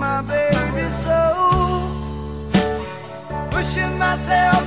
my baby so Pushing myself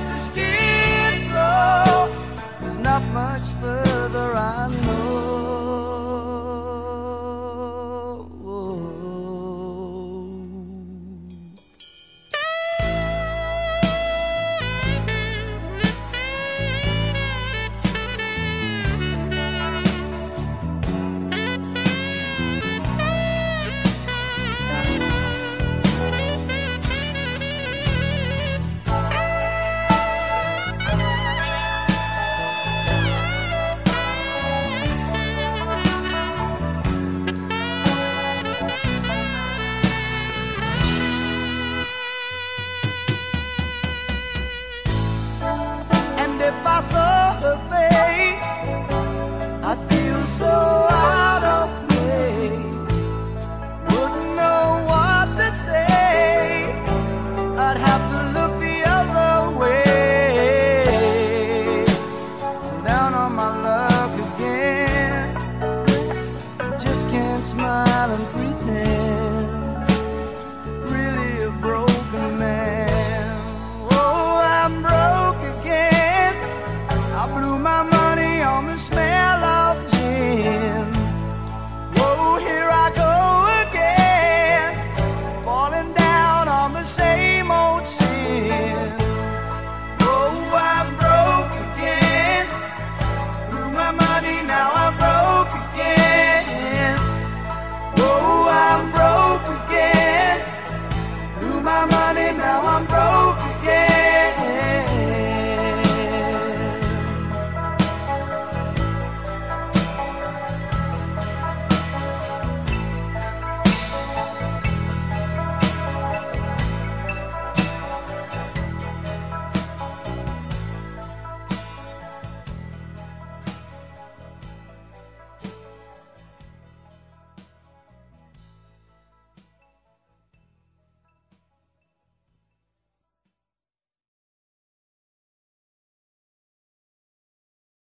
smile and pretend.